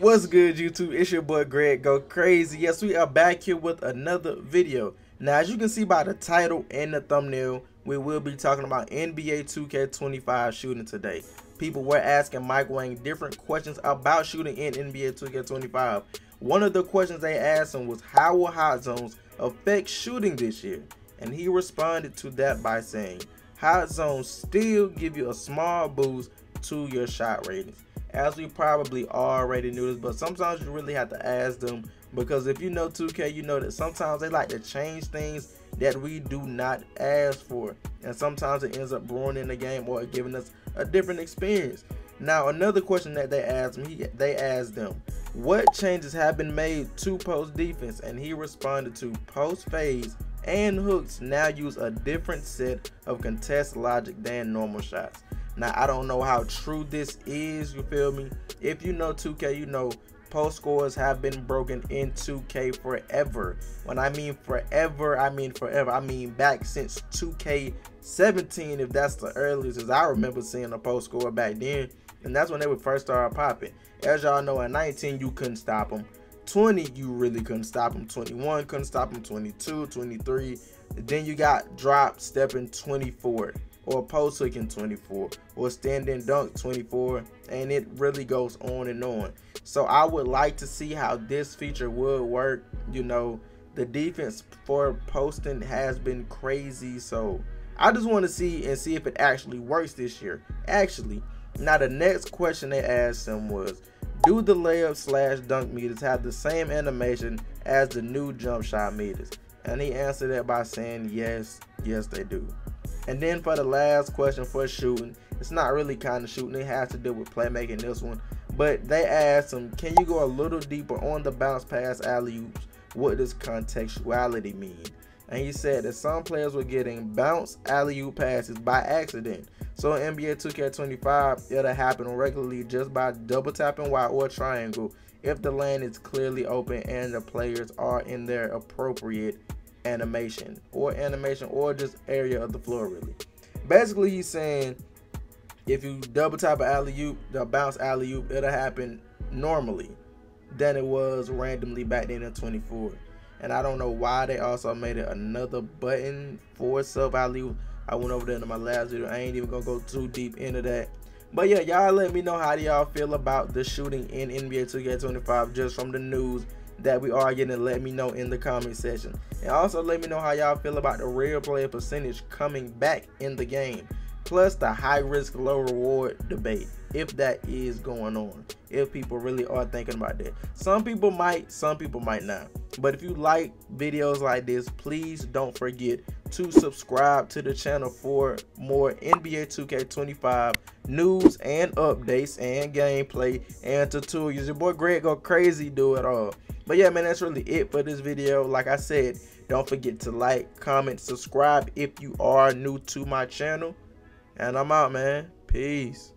What's good, YouTube? It's your boy Greg Go Crazy. Yes, we are back here with another video. Now, as you can see by the title and the thumbnail, we will be talking about NBA 2K25 shooting today. People were asking Mike Wang different questions about shooting in NBA 2K25. One of the questions they asked him was how will hot zones affect shooting this year? And he responded to that by saying, hot zones still give you a small boost to your shot ratings as we probably already knew this, but sometimes you really have to ask them because if you know 2K, you know that sometimes they like to change things that we do not ask for, and sometimes it ends up ruining the game or giving us a different experience. Now, another question that they asked me, they asked them, what changes have been made to post defense? And he responded to post fades and hooks now use a different set of contest logic than normal shots. Now, I don't know how true this is, you feel me? If you know 2K, you know post scores have been broken in 2K forever. When I mean forever, I mean forever. I mean back since 2K17, if that's the earliest, as I remember seeing a post score back then. And that's when they would first start popping. As y'all know, at 19, you couldn't stop them. 20, you really couldn't stop them. 21, couldn't stop them. 22, 23. Then you got drop stepping 24 or post hooking 24 or standing dunk 24 and it really goes on and on. So i would like to see how this feature would work. You know the defense for posting has been crazy. So i just want to see and see if it actually works this year. Actually now the next question they asked him was do the layup slash dunk meters have the same animation as the new jump shot meters? And he answered that by saying yes yes they do and then for the last question for shooting, it's not really kind of shooting. It has to do with playmaking this one. But they asked him, can you go a little deeper on the bounce pass alley-oops? What does contextuality mean? And he said that some players were getting bounce alley-oop passes by accident. So in NBA 2K25, it'll happen regularly just by double tapping Y or triangle if the lane is clearly open and the players are in their appropriate animation or animation or just area of the floor really. Basically he's saying if you double tap an alley oop, the bounce alley oop, it'll happen normally than it was randomly back then in 24. And I don't know why they also made it another button for sub alley oop. I went over there in my last video. I ain't even gonna go too deep into that. But yeah, y'all let me know how do y'all feel about the shooting in NBA 2K25 just from the news that we are getting let me know in the comment section. And also let me know how y'all feel about the real player percentage coming back in the game plus the high risk low reward debate if that is going on if people really are thinking about that. Some people might some people might not. But if you like videos like this please don't forget to subscribe to the channel for more nba 2k25 news and updates and gameplay and tutorials your boy greg go crazy do it all but yeah, man, that's really it for this video. Like I said, don't forget to like, comment, subscribe if you are new to my channel. And I'm out, man. Peace.